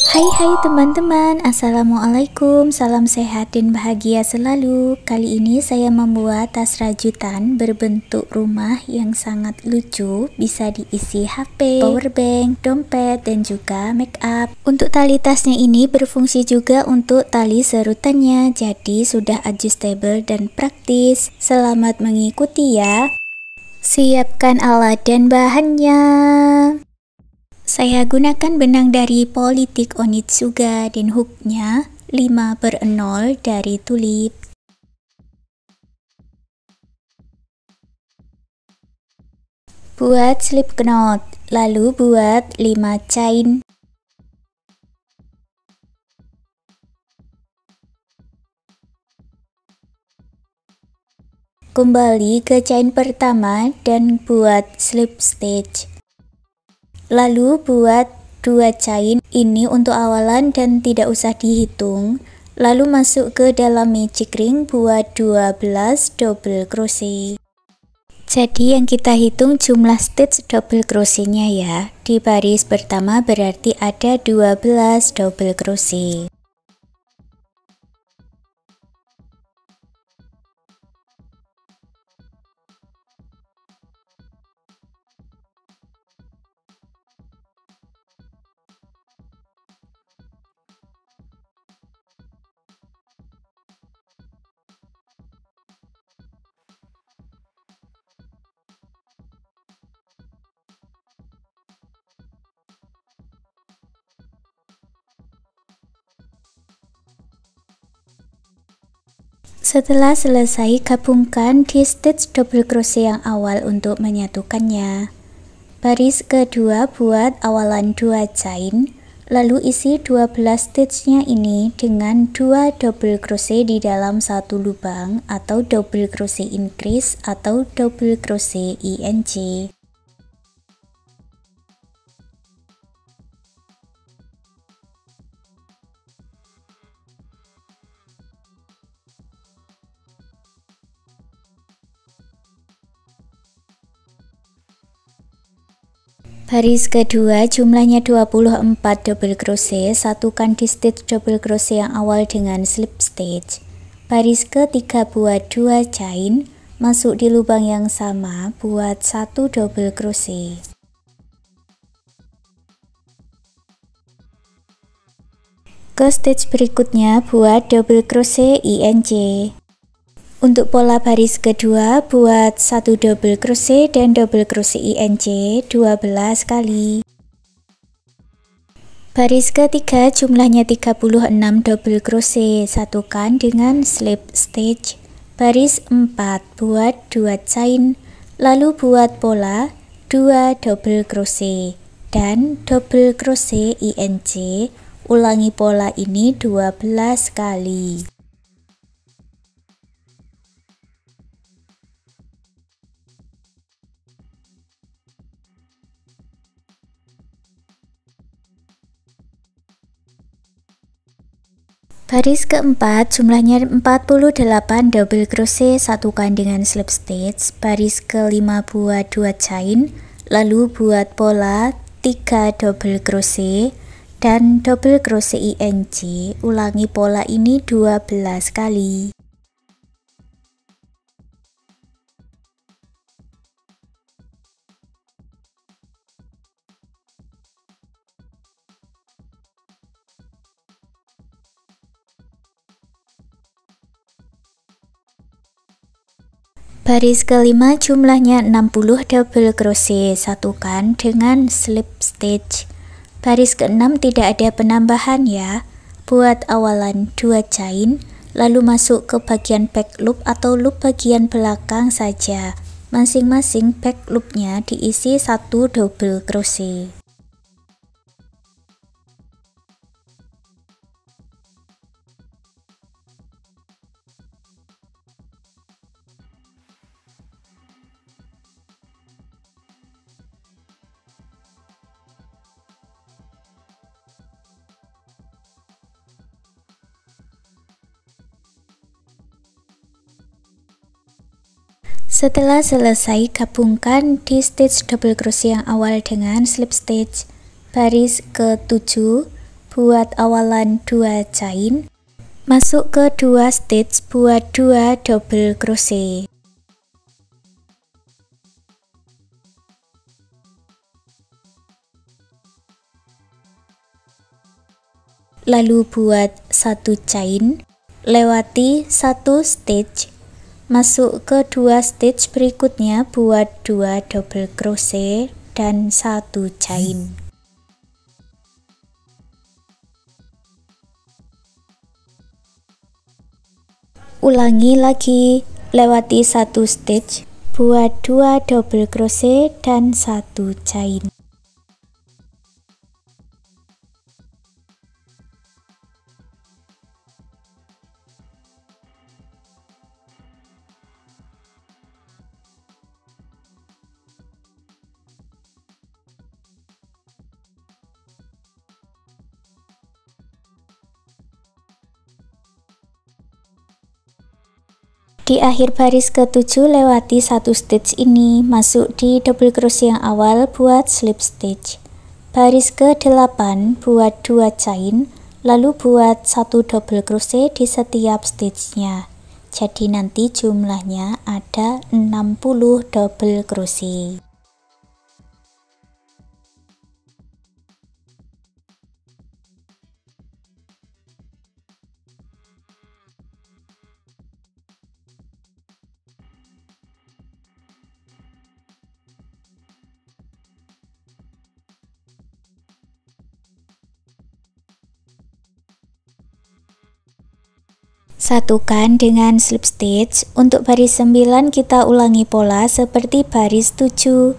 Hai hai teman-teman, Assalamualaikum, salam sehat dan bahagia selalu. Kali ini saya membuat tas rajutan berbentuk rumah yang sangat lucu. Bisa diisi HP, powerbank, dompet, dan juga make up. Untuk tali tasnya ini berfungsi juga untuk tali serutannya. Jadi sudah adjustable dan praktis. Selamat mengikuti ya. Siapkan alat dan bahannya saya gunakan benang dari Politik Onitsuga dan hooknya 5 per 0 dari tulip. Buat slip knot, lalu buat 5 chain. Kembali ke chain pertama dan buat slip stitch. Lalu buat dua chain ini untuk awalan dan tidak usah dihitung. Lalu masuk ke dalam magic ring buat 12 double crochet. Jadi yang kita hitung jumlah stitch double crochetnya ya. Di baris pertama berarti ada 12 double crochet. Setelah selesai, gabungkan di stitch double crochet yang awal untuk menyatukannya. Baris kedua buat awalan 2 chain, lalu isi 12 stitchnya ini dengan 2 double crochet di dalam satu lubang atau double crochet increase atau double crochet ing. Baris kedua jumlahnya 24 double crochet, satukan di stitch double crochet yang awal dengan slip stitch. Baris ketiga buat 2 chain, masuk di lubang yang sama, buat satu double crochet. Ke stitch berikutnya buat double crochet ing. Untuk pola baris kedua, buat satu double crochet dan double crochet ing 12 kali. Baris ketiga jumlahnya 36 double crochet, satukan dengan slip stitch. Baris 4 buat 2 chain, lalu buat pola 2 double crochet dan double crochet ing. Ulangi pola ini 12 kali. Baris keempat jumlahnya 48 double crochet satukan dengan slip stitch. Baris kelima buat 2 chain, lalu buat pola 3 double crochet dan double crochet ing. Ulangi pola ini 12 kali. Baris kelima jumlahnya 60 double crochet, satukan dengan slip stitch. Baris keenam tidak ada penambahan ya. Buat awalan 2 chain, lalu masuk ke bagian back loop atau loop bagian belakang saja. Masing-masing back loopnya diisi satu double crochet. Setelah selesai, gabungkan di stitch double crochet yang awal dengan slip stitch. Baris ke-7 buat awalan dua chain masuk ke dua stitch buat dua double crochet lalu buat satu chain lewati satu stitch masuk ke dua stitch berikutnya buat dua double crochet dan satu chain. Ulangi lagi lewati satu stitch buat dua double crochet dan satu chain Di akhir baris ke-7 lewati satu stitch ini, masuk di double crochet yang awal buat slip stitch. Baris ke-8 buat 2 chain, lalu buat satu double crochet di setiap stitchnya. Jadi nanti jumlahnya ada 60 double crochet. Satukan dengan slip stitch. Untuk baris 9 kita ulangi pola seperti baris 7.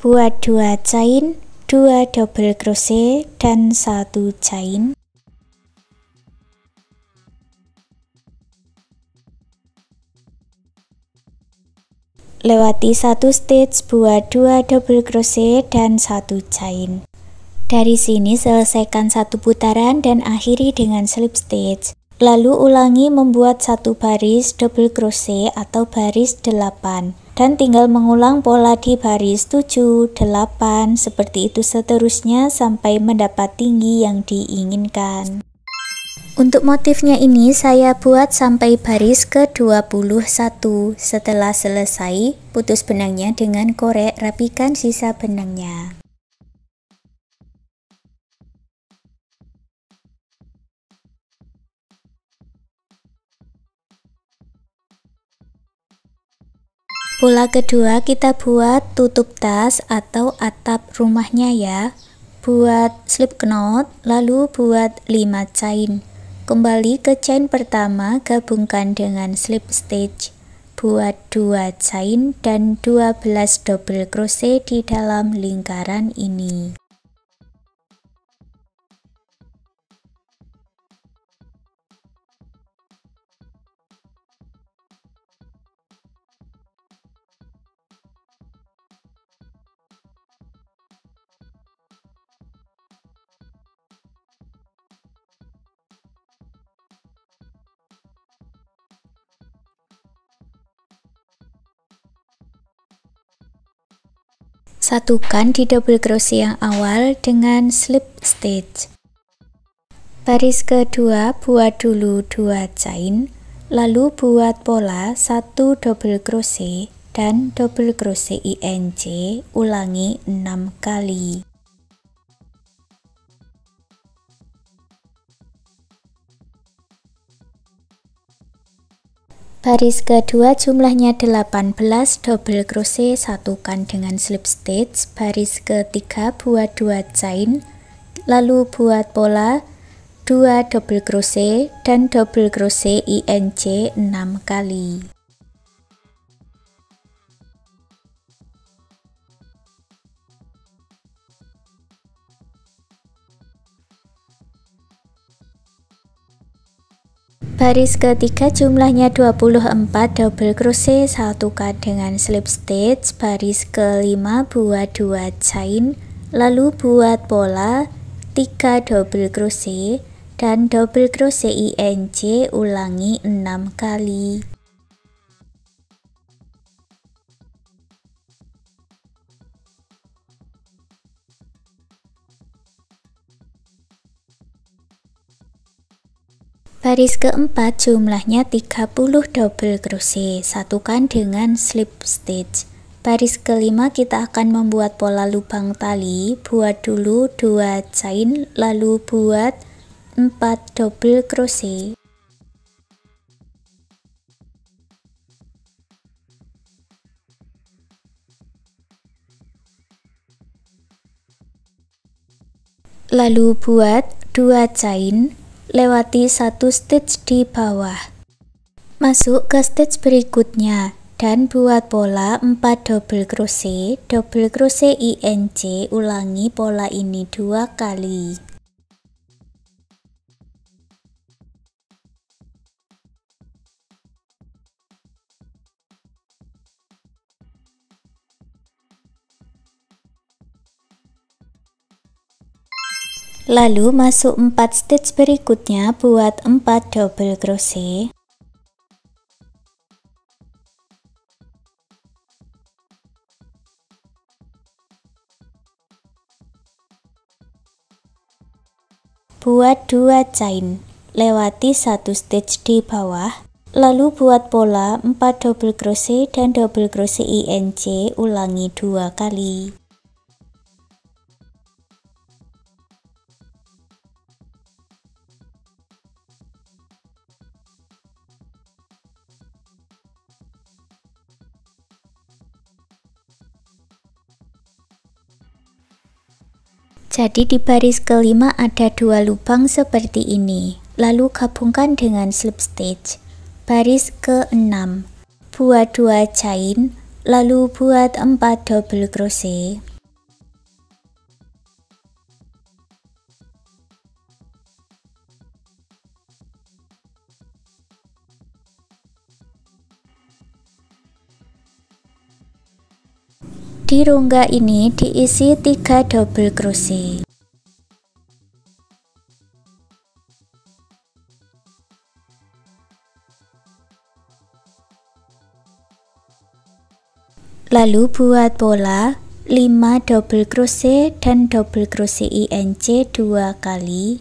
Buat 2 chain, 2 double crochet dan 1 chain. Lewati satu stitch, buat 2 double crochet dan 1 chain. Dari sini selesaikan satu putaran dan akhiri dengan slip stitch. Lalu ulangi membuat satu baris double crochet atau baris 8 dan tinggal mengulang pola di baris 7, 8 seperti itu seterusnya sampai mendapat tinggi yang diinginkan. Untuk motifnya ini saya buat sampai baris ke-21. Setelah selesai, putus benangnya dengan korek, rapikan sisa benangnya. Pola kedua kita buat tutup tas atau atap rumahnya ya. Buat slip knot, lalu buat 5 chain. Kembali ke chain pertama, gabungkan dengan slip stitch. Buat 2 chain dan 12 double crochet di dalam lingkaran ini. Satukan di double crochet yang awal dengan slip stitch. Baris kedua buat dulu 2 chain, lalu buat pola 1 double crochet dan double crochet INC, ulangi 6 kali. Baris kedua jumlahnya 18 double crochet satukan dengan slip stitch. Baris ketiga buat 2 chain, lalu buat pola 2 double crochet dan double crochet INC 6 kali. Baris ketiga jumlahnya 24 double crochet satukan dengan slip stitch. Baris kelima buat 2 chain, lalu buat pola 3 double crochet dan double crochet INC ulangi 6 kali. Baris keempat jumlahnya 30 double crochet, satukan dengan slip stitch. Baris kelima kita akan membuat pola lubang tali, buat dulu 2 chain, lalu buat 4 double crochet. Lalu buat 2 chain, lewati satu stitch di bawah. Masuk ke stitch berikutnya dan buat pola 4 double crochet, double crochet INC, ulangi pola ini dua kali. Lalu masuk 4 stitch berikutnya buat 4 double crochet. Buat 2 chain, lewati satu stitch di bawah, lalu buat pola 4 double crochet dan double crochet INC, ulangi dua kali. Jadi di baris kelima ada dua lubang seperti ini. Lalu gabungkan dengan slip stitch. Baris ke-6. Buat dua chain, lalu buat 4 double crochet. Di rongga ini diisi 3 double crochet. Lalu buat pola 5 double crochet dan double crochet INC dua kali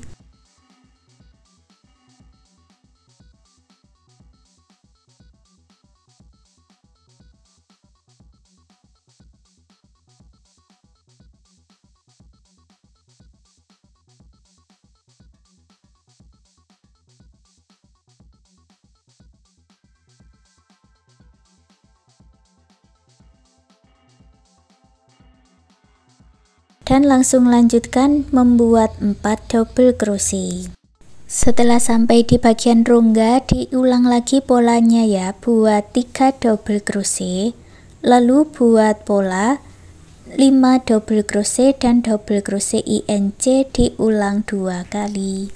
dan langsung lanjutkan membuat 4 double crochet. Setelah sampai di bagian rongga diulang lagi polanya ya buat 3 double crochet lalu buat pola 5 double crochet dan double crochet INC diulang dua kali.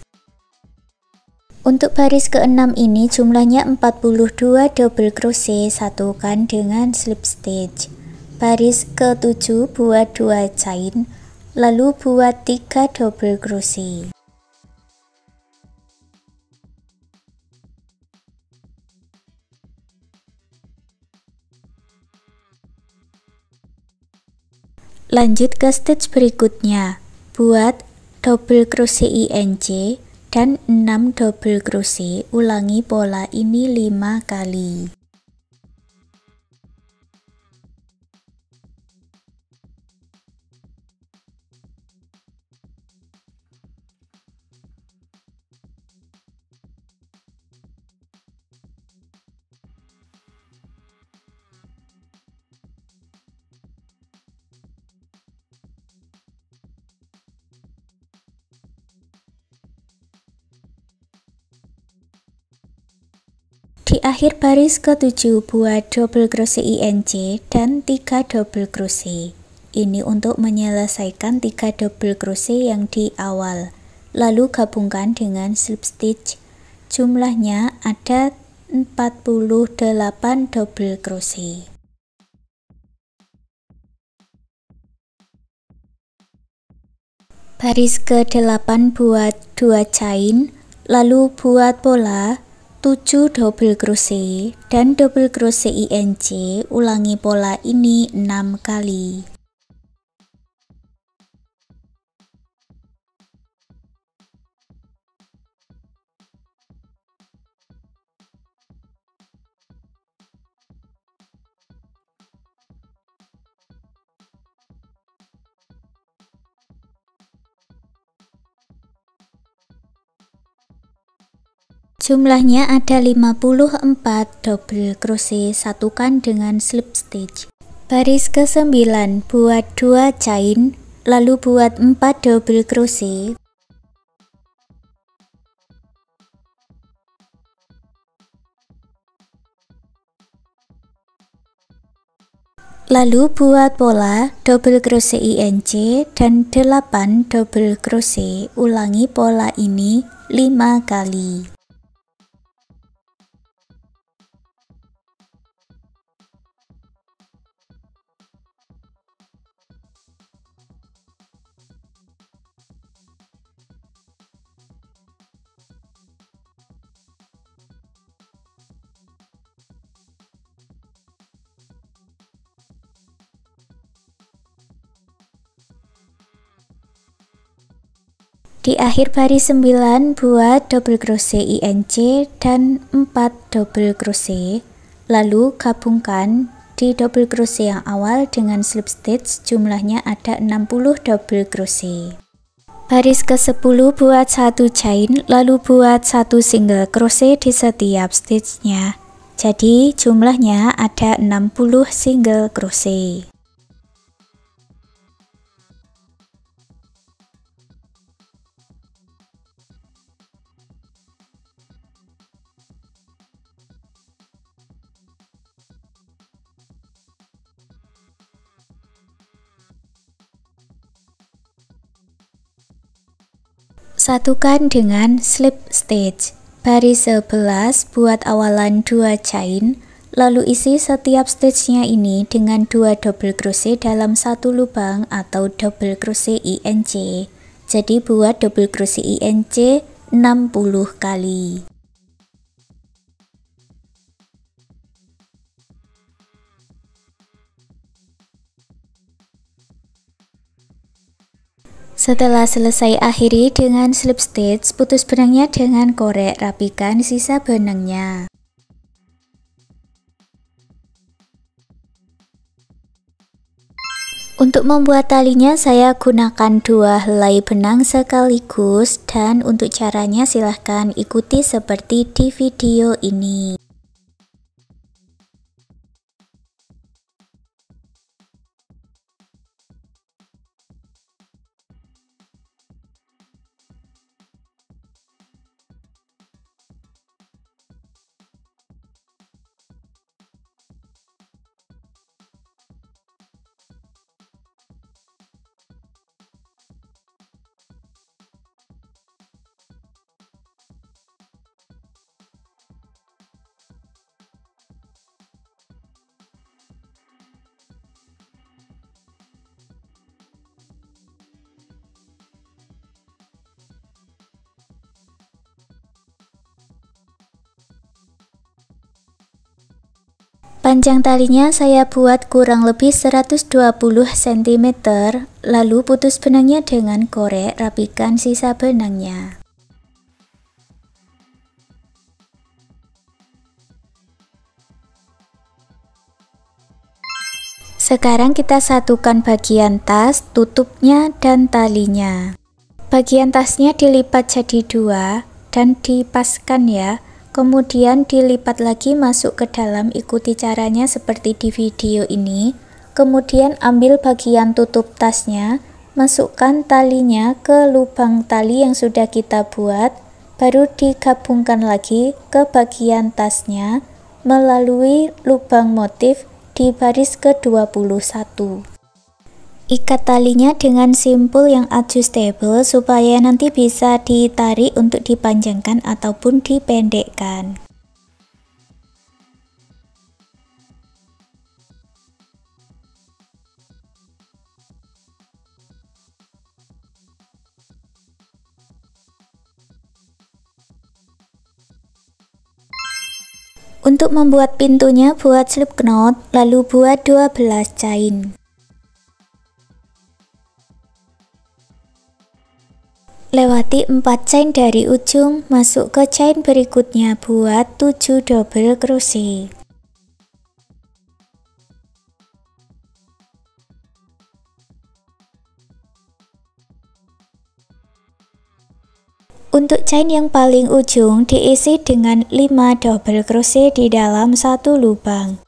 Untuk baris ke-6 ini jumlahnya 42 double crochet satukan dengan slip stitch. Baris ke-7 buat 2 chain lalu buat 3 double crochet. Lanjut ke stitch berikutnya. Buat double crochet INC dan 6 double crochet. Ulangi pola ini 5 kali Di akhir baris ke-7 buat double crochet INC dan 3 double crochet. Ini untuk menyelesaikan 3 double crochet yang di awal. Lalu gabungkan dengan slip stitch. Jumlahnya ada 48 double crochet. Baris ke-8 buat 2 chain, lalu buat pola 7 double crochet dan double crochet INC ulangi pola ini 6 kali Jumlahnya ada 54 double crochet satukan dengan slip stitch. Baris ke-9 buat 2 chain, lalu buat 4 double crochet. Lalu buat pola double crochet INC dan 8 double crochet. Ulangi pola ini 5 kali. Di akhir baris 9 buat double crochet INC dan 4 double crochet. Lalu gabungkan di double crochet yang awal dengan slip stitch jumlahnya ada 60 double crochet. Baris ke-10 buat satu chain lalu buat satu single crochet di setiap stitchnya. Jadi jumlahnya ada 60 single crochet. Satukan dengan slip stitch. Baris 11 buat awalan 2 chain, lalu isi setiap stitchnya ini dengan 2 double crochet dalam satu lubang atau double crochet INC. Jadi buat double crochet INC 60 kali. Setelah selesai akhiri dengan slip stitch, putus benangnya dengan korek, rapikan sisa benangnya. Untuk membuat talinya saya gunakan dua helai benang sekaligus dan untuk caranya silahkan ikuti seperti di video ini. Panjang talinya saya buat kurang lebih 120 cm, lalu putus benangnya dengan korek, rapikan sisa benangnya. Sekarang kita satukan bagian tas, tutupnya, dan talinya. Bagian tasnya dilipat jadi dua dan dipaskan ya Kemudian dilipat lagi masuk ke dalam ikuti caranya seperti di video ini. Kemudian ambil bagian tutup tasnya, masukkan talinya ke lubang tali yang sudah kita buat, baru digabungkan lagi ke bagian tasnya melalui lubang motif di baris ke-21. Ikat talinya dengan simpul yang adjustable supaya nanti bisa ditarik untuk dipanjangkan ataupun dipendekkan. Untuk membuat pintunya buat slip knot, lalu buat 12 chain. Lewati 4 chain dari ujung, masuk ke chain berikutnya buat 7 double crochet. Untuk chain yang paling ujung diisi dengan 5 double crochet di dalam satu lubang.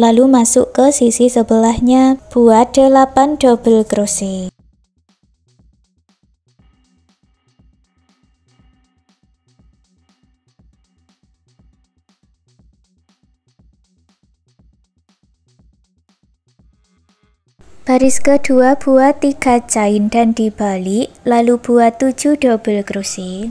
Lalu masuk ke sisi sebelahnya, buat 8 double crochet. Baris kedua buat 3 chain dan dibalik, lalu buat 7 double crochet.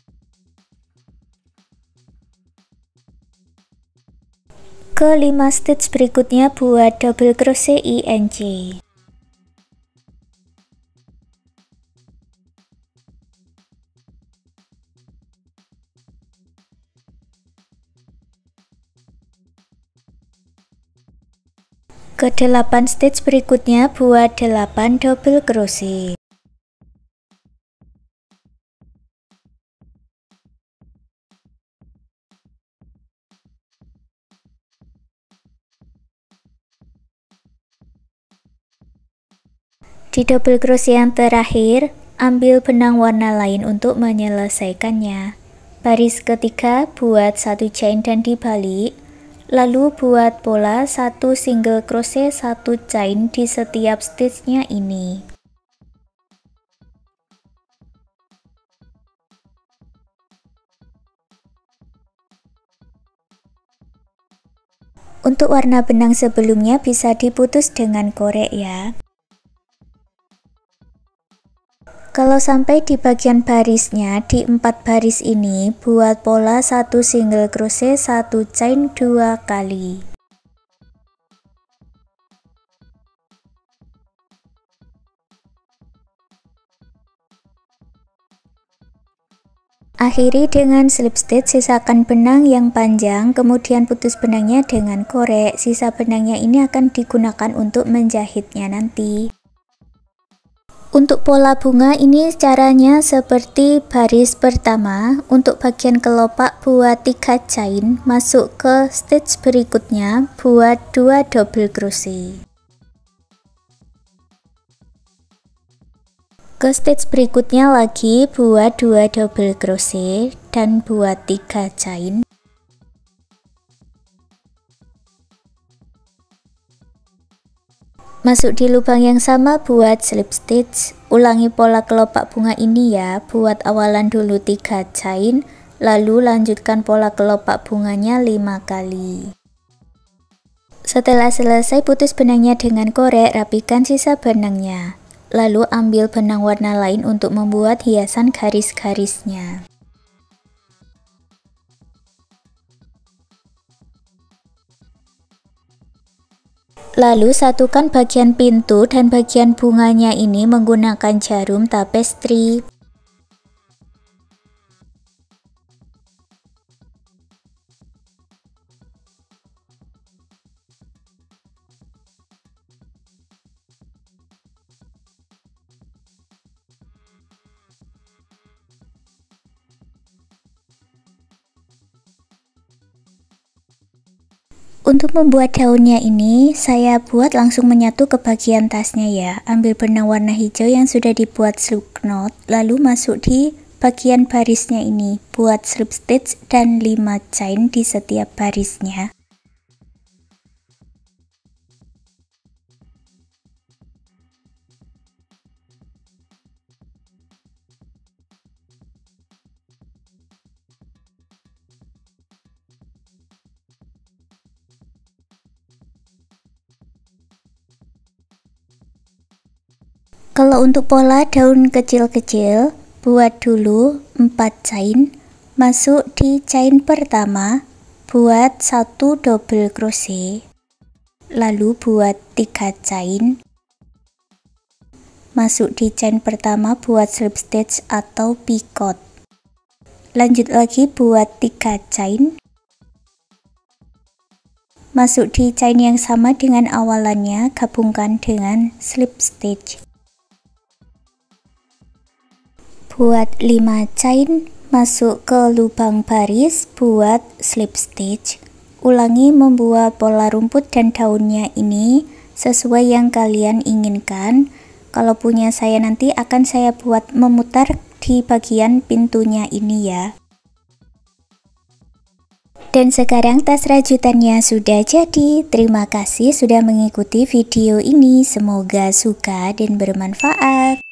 Ke 5 stitch berikutnya buat double crochet INC. Ke 8 stitch berikutnya buat 8 double crochet. Di double crochet yang terakhir, ambil benang warna lain untuk menyelesaikannya. Baris ketiga buat satu chain dan dibalik, Lalu buat pola satu single crochet satu chain di setiap stitchnya ini. Untuk warna benang sebelumnya bisa diputus dengan korek ya. Kalau sampai di bagian barisnya, di empat baris ini, buat pola satu single crochet, satu chain dua kali. Akhiri dengan slip stitch, sisakan benang yang panjang, kemudian putus benangnya dengan korek. Sisa benangnya ini akan digunakan untuk menjahitnya nanti. Untuk pola bunga ini caranya seperti baris pertama Untuk bagian kelopak buat 3 chain Masuk ke stitch berikutnya buat 2 double crochet. Ke stitch berikutnya lagi buat 2 double crochet Dan buat 3 chain Masuk di lubang yang sama buat slip stitch. Ulangi pola kelopak bunga ini ya. Buat awalan dulu 3 chain, lalu lanjutkan pola kelopak bunganya 5 kali. Setelah selesai putus benangnya dengan korek, rapikan sisa benangnya. Lalu ambil benang warna lain untuk membuat hiasan garis-garisnya. Lalu satukan bagian pintu dan bagian bunganya ini menggunakan jarum tapestry. Untuk membuat daunnya ini, saya buat langsung menyatu ke bagian tasnya ya. Ambil benang warna hijau yang sudah dibuat slip knot, lalu masuk di bagian barisnya ini. Buat slip stitch dan 5 chain di setiap barisnya. Kalau untuk pola daun kecil-kecil, buat dulu 4 chain, masuk di chain pertama, buat satu double crochet, lalu buat 3 chain, masuk di chain pertama buat slip stitch atau picot. Lanjut lagi buat 3 chain, masuk di chain yang sama dengan awalannya, gabungkan dengan slip stitch. Buat 5 chain masuk ke lubang baris buat slip stitch ulangi membuat pola rumput dan daunnya ini sesuai yang kalian inginkan kalau punya saya nanti akan saya buat memutar di bagian pintunya ini ya dan sekarang tas rajutannya sudah jadi. Terima kasih sudah mengikuti video ini. Semoga suka dan bermanfaat.